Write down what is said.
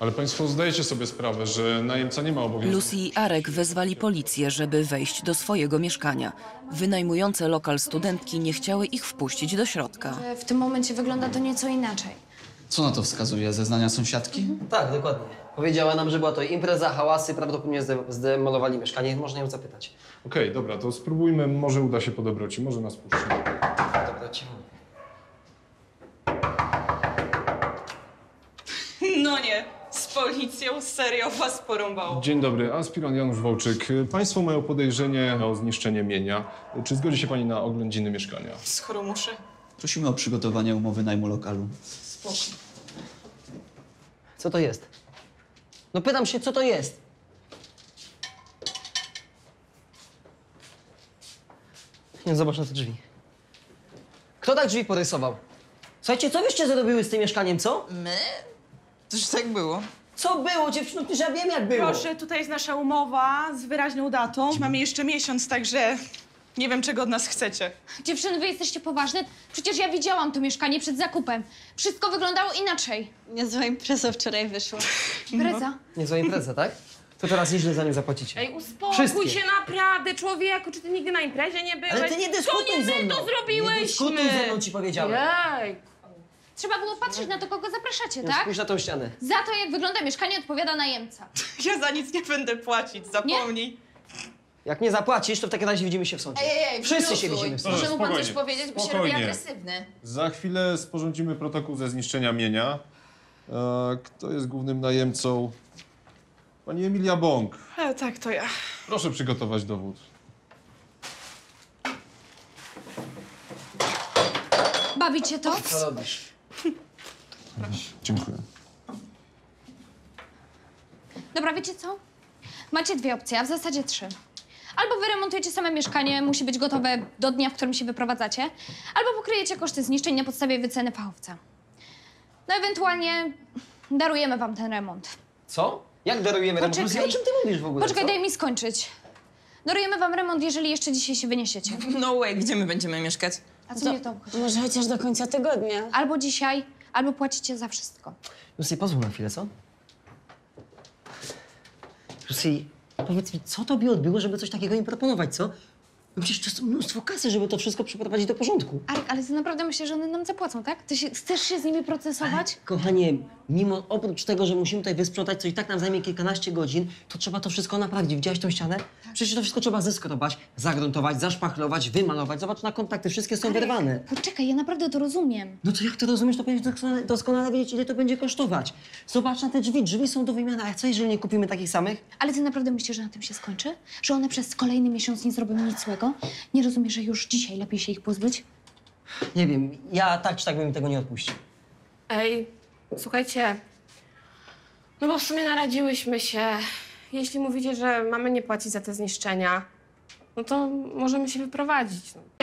Ale państwo zdajecie sobie sprawę, że najemca nie ma obowiązku. Lucy i Arek wezwali policję, żeby wejść do swojego mieszkania. Wynajmujące lokal studentki nie chciały ich wpuścić do środka. W tym momencie wygląda to nieco inaczej. Co na to wskazuje? Zeznania sąsiadki? Tak, dokładnie. Powiedziała nam, że była to impreza, hałasy, prawdopodobnie zde- zdemolowali mieszkanie, można ją zapytać. Okej, dobra, to spróbujmy, może uda się po dobroci, może nas puszczą. Dobra, cicho. No nie, policją serio was porąbało. Dzień dobry, aspirant Janusz Wołczyk. Państwo mają podejrzenie o zniszczenie mienia. Czy zgodzi się pani na oględziny mieszkania? Skoro muszę. Prosimy o przygotowanie umowy najmu lokalu. Spoko. Co to jest? No pytam się, co to jest? Nie, zobacz na te drzwi. Kto tak drzwi porysował? Słuchajcie, co byście zrobiły z tym mieszkaniem, co? My? Toż tak było. Co było, dziewczyno? Przecież ja wiem, jak było. Proszę, tutaj jest nasza umowa z wyraźną datą. Mamy jeszcze miesiąc, także nie wiem, czego od nas chcecie. Dziewczyny, wy jesteście poważne? Przecież ja widziałam to mieszkanie przed zakupem. Wszystko wyglądało inaczej. Niezła impreza wczoraj wyszła. Impreza? Niezła impreza, tak? To teraz nieźle za nią zapłacicie. Ej, uspokój Wszystkie. się naprawdę, człowieku, czy ty nigdy na imprezie nie byłeś? Ale ty nie dyskutuj To nie ze my mną. to zrobiłyśmy! Nie dyskutuj ze mną, ci powiedziałem. Jej. Trzeba było patrzeć na to, kogo zapraszacie, No, tak? Spójrz na tą ścianę. Za to, jak wygląda mieszkanie, odpowiada najemca. Ja za nic nie będę płacić, zapomnij. Jak nie zapłacisz, to w takim razie widzimy się w sądzie. Ej, ej, ej, Wszyscy się widzimy w sądzie. Może mu pan coś powiedzieć, bo się spokojnie. robi agresywny. Za chwilę sporządzimy protokół ze zniszczenia mienia. E, Kto jest głównym najemcą? Pani Emilia Bąk. E, tak, to ja. Proszę przygotować dowód. Bawicie to? Co robisz? Dziękuję. Dobra, wiecie co? Macie dwie opcje, a w zasadzie trzy. Albo wyremontujecie same mieszkanie, musi być gotowe do dnia, w którym się wyprowadzacie, albo pokryjecie koszty zniszczeń na podstawie wyceny fachowca. No ewentualnie darujemy wam ten remont. Co? Jak darujemy remont? Poczekaj. O czym ty mówisz w ogóle? Poczekaj, co? daj mi skończyć. Darujemy wam remont, jeżeli jeszcze dzisiaj się wyniesiecie. No way, gdzie my będziemy mieszkać? A co mnie to obchodzi? Może chociaż do końca tygodnia. Albo dzisiaj, albo płacicie za wszystko. Lucy, pozwól na chwilę, co? Lucy, powiedz mi, co tobie odbiło, żeby coś takiego im proponować, co? Przecież to jest mnóstwo kasy, żeby to wszystko przeprowadzić do porządku. Arek, ale ty naprawdę myślisz, że one nam zapłacą, tak? Ty się, chcesz się z nimi procesować? Kochanie, mimo oprócz tego, że musimy tutaj wysprzątać, co i tak nam zajmie kilkanaście godzin, to trzeba to wszystko naprawić. Widziałaś tą ścianę? Przecież to wszystko trzeba zeskrobać, zagruntować, zaszpachlować, wymalować. Zobacz na kontakty, wszystkie są wyrwane. Poczekaj, ja naprawdę to rozumiem. No to jak to rozumiesz, to powinieneś doskonale, doskonale wiedzieć, ile to będzie kosztować. Zobacz na te drzwi, drzwi są do wymiany, a co jeżeli nie kupimy takich samych? Ale ty naprawdę myślisz, że na tym się skończy? Że one przez kolejny miesiąc nie zrobią nic złego? Nie rozumiesz, że już dzisiaj lepiej się ich pozbyć? Nie wiem, ja tak czy tak bym tego nie odpuścił. Ej, słuchajcie, no bo w sumie naradziłyśmy się. Jeśli mówicie, że mamy nie płacić za te zniszczenia, no to możemy się wyprowadzić. No,